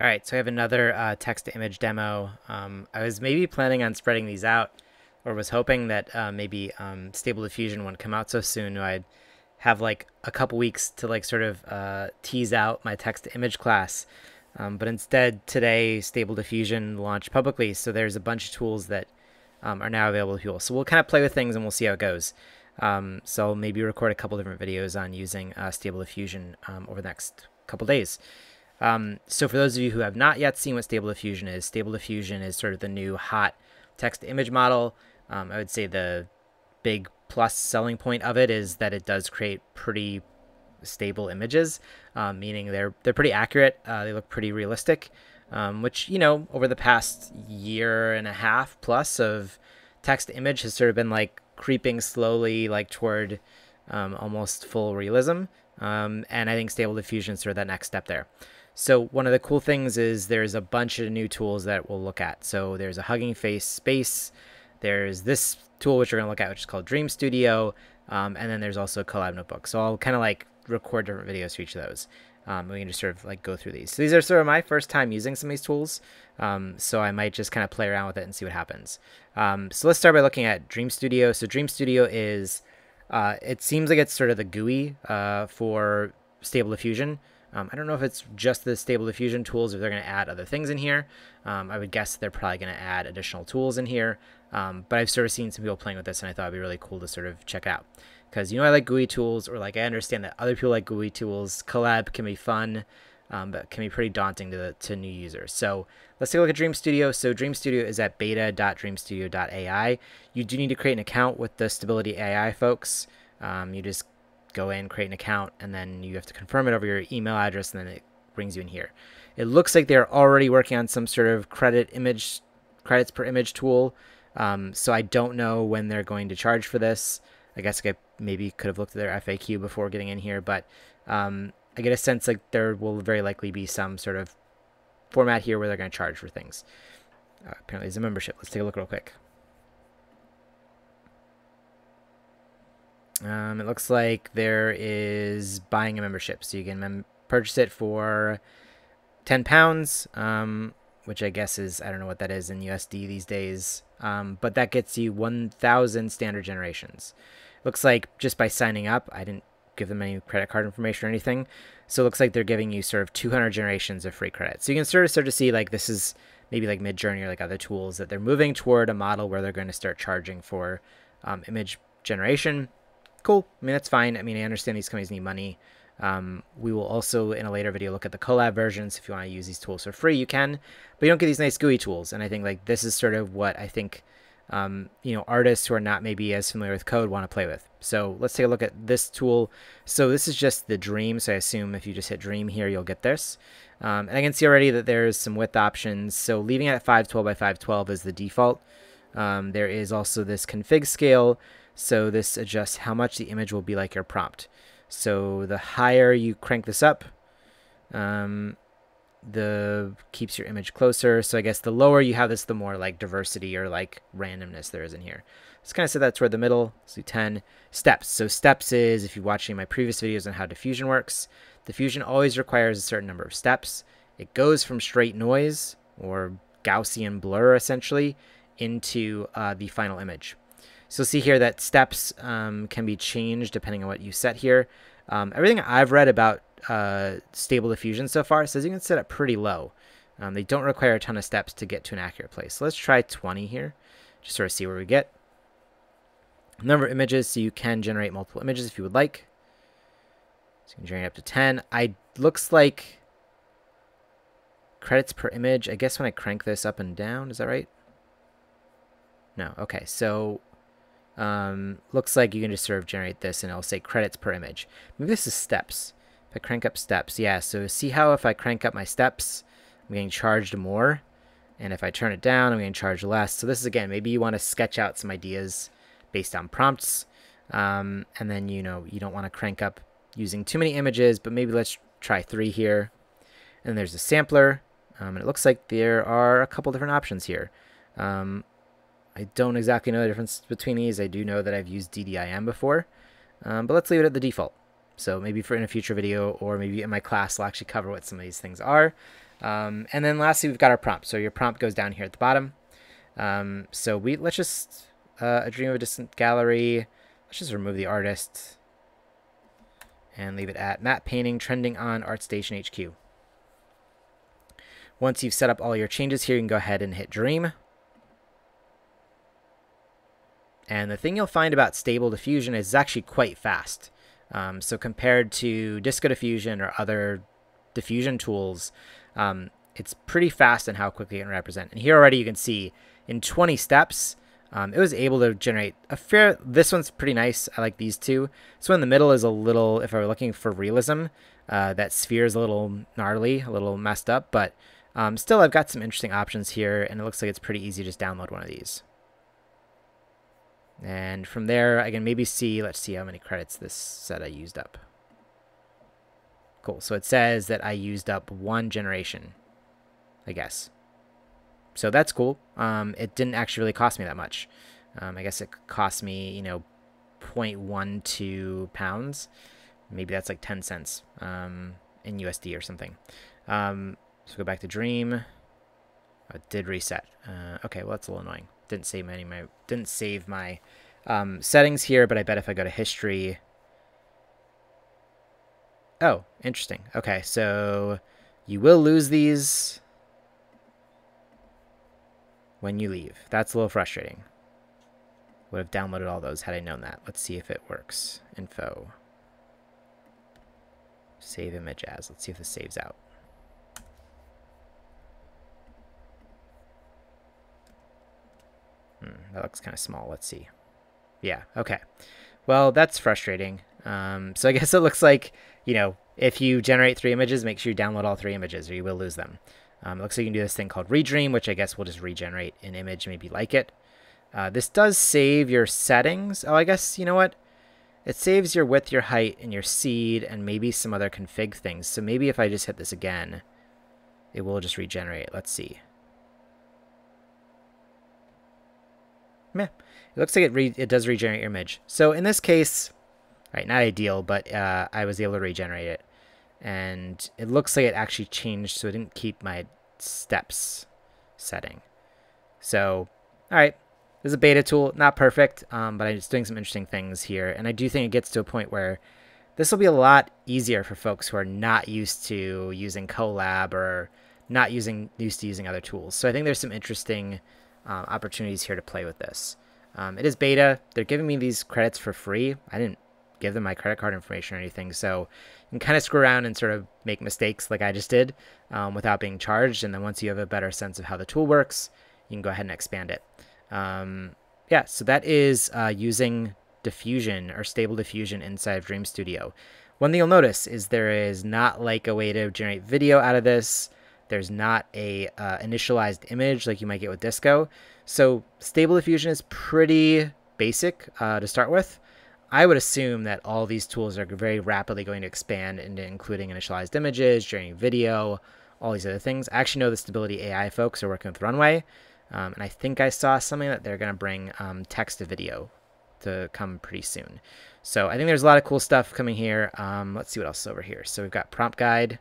All right, so I have another uh, text-to-image demo. Um, I was maybe planning on spreading these out, or was hoping that uh, maybe um, Stable Diffusion wouldn't come out so soon. I'd have like a couple weeks to like sort of uh, tease out my text-to-image class. Um, but instead, today Stable Diffusion launched publicly, so there's a bunch of tools that um, are now available to people. So we'll kind of play with things and we'll see how it goes. Um, so maybe record a couple different videos on using uh, Stable Diffusion um, over the next couple days. Um, so for those of you who have not yet seen what Stable Diffusion is, Stable Diffusion is sort of the new hot text image model. Um, I would say the big plus selling point of it is that it does create pretty stable images, um, meaning they're they're pretty accurate. Uh, they look pretty realistic, um, which you know over the past year and a half plus of text image has sort of been like creeping slowly like toward um, almost full realism. Um, and I think Stable Diffusion is sort of that next step there. So one of the cool things is there's a bunch of new tools that we'll look at. So there's a Hugging Face space. There's this tool which we're going to look at, which is called Dream Studio. Um, and then there's also a Colab notebook. So I'll kind of like record different videos for each of those. Um, we can just sort of like go through these. So these are sort of my first time using some of these tools. Um, so I might just kind of play around with it and see what happens. Um, so let's start by looking at Dream Studio. So Dream Studio is, uh, it seems like it's sort of the GUI uh, for Stable Diffusion. Um, I don't know if it's just the Stable Diffusion tools or they're going to add other things in here. Um, I would guess they're probably going to add additional tools in here. Um, but I've sort of seen some people playing with this and I thought it'd be really cool to sort of check out. Because, you know, I like GUI tools or like I understand that other people like GUI tools. Colab can be fun, um, but can be pretty daunting to, the, to new users. So let's take a look at Dream Studio. So Dream Studio is at beta.dreamstudio.ai. You do need to create an account with the Stability AI folks. Um, you just go in, create an account, and then you have to confirm it over your email address, and then it brings you in here. It looks like they're already working on some sort of credit image credits per image tool. Um, so I don't know when they're going to charge for this. I guess I maybe could have looked at their FAQ before getting in here, but um, I get a sense like there will very likely be some sort of format here where they're going to charge for things. Uh, apparently, it's a membership. Let's take a look real quick. Um, it looks like there is buying a membership, so you can purchase it for ten pounds, um, which I guess is I don't know what that is in USD these days, um, but that gets you one thousand standard generations. Looks like just by signing up, I didn't give them any credit card information or anything, so it looks like they're giving you sort of 200 generations of free credit. So you can sort of start to see like this is maybe like Midjourney or like other tools that they're moving toward a model where they're going to start charging for um, image generation cool. I mean, that's fine. I mean, I understand these companies need money. Um, we will also, in a later video, look at the Colab versions. If you want to use these tools for free, you can. But you don't get these nice GUI tools. And I think like this is sort of what I think, um, you know, artists who are not maybe as familiar with code want to play with. So let's take a look at this tool. So this is just the Dream. So I assume if you just hit Dream here, you'll get this. Um, and I can see already that there's some width options. So leaving it at 512 by 512 is the default. Um, there is also this config scale, so this adjusts how much the image will be like your prompt. So the higher you crank this up, um, the keeps your image closer. So I guess the lower you have this, the more like diversity or like randomness there is in here. Let's kind of set that toward the middle. Let's do 10 steps. So steps is, if you're watching my previous videos on how diffusion works, diffusion always requires a certain number of steps. It goes from straight noise or Gaussian blur essentially into uh, the final image. So see here that steps um, can be changed depending on what you set here. Um, everything I've read about uh, stable diffusion so far says you can set it pretty low. Um, they don't require a ton of steps to get to an accurate place. So let's try 20 here, just sort of see where we get. Number of images, so you can generate multiple images if you would like. So you can generate up to 10. I looks like credits per image. I guess when I crank this up and down, is that right? No. Okay, so um, looks like you can just sort of generate this and it'll say credits per image. Maybe this is steps. If I crank up steps, yeah, so see how if I crank up my steps, I'm getting charged more. And if I turn it down, I'm getting charged less. So this is, again, maybe you want to sketch out some ideas based on prompts. Um, and then, you know, you don't want to crank up using too many images, but maybe let's try three here. And there's a sampler. Um, and it looks like there are a couple different options here. Um, I don't exactly know the difference between these. I do know that I've used DDIM before, um, but let's leave it at the default. So maybe for in a future video or maybe in my class, I'll actually cover what some of these things are. Um, and then lastly, we've got our prompt. So your prompt goes down here at the bottom. Um, so we let's just uh, a dream of a distant gallery. Let's just remove the artist and leave it at matte painting trending on ArtStation HQ. Once you've set up all your changes here, you can go ahead and hit dream. And the thing you'll find about stable diffusion is it's actually quite fast. Um, so compared to Disco Diffusion or other diffusion tools, um, it's pretty fast in how quickly it can represent. And here already you can see in 20 steps, um, it was able to generate a fair, this one's pretty nice. I like these two. So in the middle is a little, if I were looking for realism, uh, that sphere is a little gnarly, a little messed up, but um, still I've got some interesting options here and it looks like it's pretty easy to just download one of these. And from there, I can maybe see, let's see how many credits this said I used up. Cool. So it says that I used up one generation, I guess. So that's cool. Um, it didn't actually really cost me that much. Um, I guess it cost me, you know, 0.12 pounds. Maybe that's like 10 cents um, in USD or something. Um, so go back to Dream. It did reset. Uh, okay, well that's a little annoying. Didn't save my, my didn't save my um, settings here, but I bet if I go to history. Oh, interesting. Okay, so you will lose these when you leave. That's a little frustrating. Would have downloaded all those had I known that. Let's see if it works. Info. Save image as. Let's see if this saves out. Hmm, that looks kind of small. Let's see. Yeah, okay. Well, that's frustrating. Um, so I guess it looks like, you know, if you generate three images, make sure you download all three images or you will lose them. Um, it looks like you can do this thing called redream, which I guess will just regenerate an image, maybe like it. Uh, this does save your settings. Oh, I guess, you know what? It saves your width, your height, and your seed, and maybe some other config things. So maybe if I just hit this again, it will just regenerate. Let's see. Meh. It looks like it, re it does regenerate your image. So in this case, right, not ideal, but uh, I was able to regenerate it. And it looks like it actually changed, so it didn't keep my steps setting. So, all right, this is a beta tool, not perfect, um, but I'm just doing some interesting things here. And I do think it gets to a point where this will be a lot easier for folks who are not used to using Colab or not using used to using other tools. So I think there's some interesting uh, opportunities here to play with this. Um, it is beta. They're giving me these credits for free. I didn't give them my credit card information or anything. So you can kind of screw around and sort of make mistakes like I just did um, without being charged. And then once you have a better sense of how the tool works, you can go ahead and expand it. Um, yeah, so that is uh, using diffusion or stable diffusion inside of Dream Studio. One thing you'll notice is there is not like a way to generate video out of this. There's not a uh, initialized image like you might get with Disco. So Stable Diffusion is pretty basic uh, to start with. I would assume that all these tools are very rapidly going to expand into including initialized images, generating video, all these other things. I actually know the Stability AI folks are working with Runway, um, and I think I saw something that they're going to bring um, text to video to come pretty soon. So I think there's a lot of cool stuff coming here. Um, let's see what else is over here. So we've got prompt guide.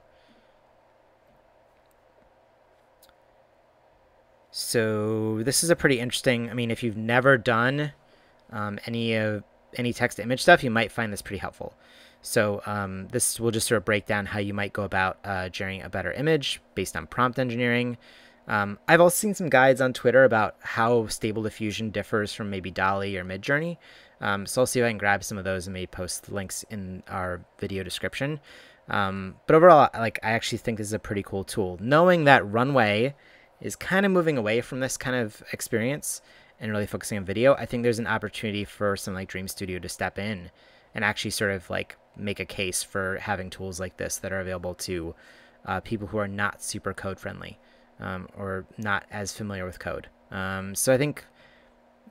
So this is a pretty interesting. I mean, if you've never done um, any of any text to image stuff, you might find this pretty helpful. So um, this will just sort of break down how you might go about uh, generating a better image based on prompt engineering. Um, I've also seen some guides on Twitter about how Stable Diffusion differs from maybe DALL-E or Midjourney. Um, so I'll see if I can grab some of those and maybe post links in our video description. Um, but overall, like I actually think this is a pretty cool tool. Knowing that Runway is kind of moving away from this kind of experience and really focusing on video, I think there's an opportunity for some like Dream Studio to step in and actually sort of like make a case for having tools like this that are available to uh, people who are not super code friendly um, or not as familiar with code. Um, so I think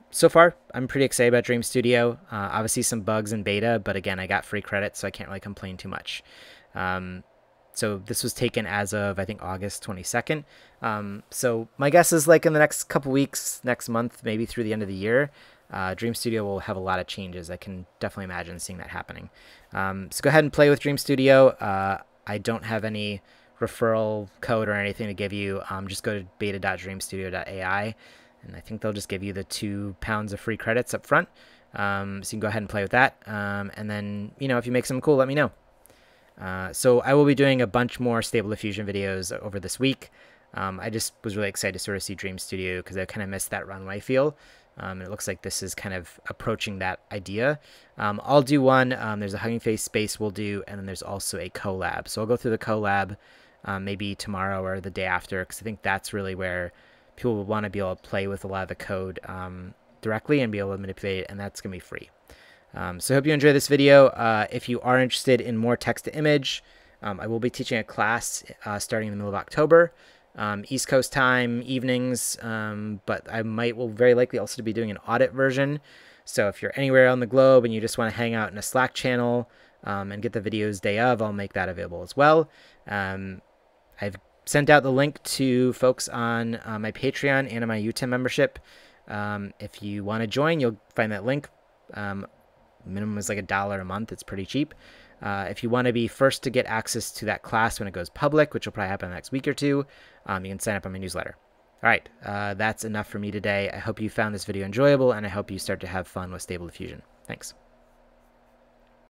so far I'm pretty excited about Dream Studio. Uh, obviously some bugs in beta, but again I got free credit, so I can't really complain too much. Um, so this was taken as of I think August 22nd. Um, so my guess is like in the next couple weeks, next month, maybe through the end of the year, uh, Dream Studio will have a lot of changes. I can definitely imagine seeing that happening. Um, so go ahead and play with Dream Studio. Uh, I don't have any referral code or anything to give you. Um, just go to beta.dreamstudio.ai, and I think they'll just give you the two pounds of free credits up front. Um, so you can go ahead and play with that. Um, and then, you know, if you make something cool, let me know. Uh, so I will be doing a bunch more Stable Diffusion videos over this week. Um, I just was really excited to sort of see Dream Studio because I kind of missed that runway feel. Um, it looks like this is kind of approaching that idea. Um, I'll do one. Um, there's a Hugging Face space we'll do, and then there's also a Colab. So I'll go through the Colab um, maybe tomorrow or the day after because I think that's really where people will want to be able to play with a lot of the code um, directly and be able to manipulate it, and that's going to be free. Um, so I hope you enjoy this video. Uh, if you are interested in more text to image, I will be teaching a class uh, starting in the middle of October um, East Coast time evenings, um, but I might will very likely also be doing an audit version. So if you're anywhere on the globe and you just want to hang out in a Slack channel um, and get the videos day of, I'll make that available as well. Um, I've sent out the link to folks on uh, my Patreon and on my YouTube membership. Um, if you want to join, you'll find that link. Um, minimum is like a dollar a month. It's pretty cheap. Uh, if you want to be first to get access to that class when it goes public, which will probably happen the next week or two, um, you can sign up on my newsletter. All right, uh, that's enough for me today. I hope you found this video enjoyable, and I hope you start to have fun with Stable Diffusion. Thanks.